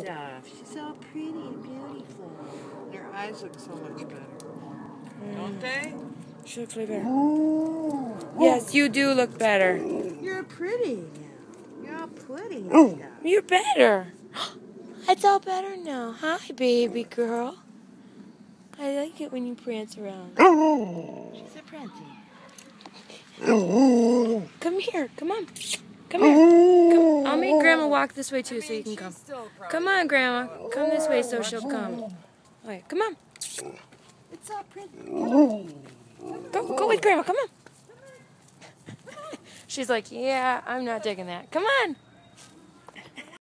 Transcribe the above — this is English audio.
stuff. She's so pretty and beautiful. And her eyes look so much better. Mm. Don't they? She looks way better. Oh. Yes, you do look better. You're pretty now. You're all pretty and oh, stuff. You're better. It's all better now. Hi, baby girl. I like it when you prance around. Oh. She's a prancy. Come here. Come on. Come here. Come. Grandma walk this way too so you can come. Come on, Grandma. Come this way so she'll come. All right, come on. It's all pretty. Go, go with Grandma. Come on. She's like, yeah, I'm not digging that. Come on.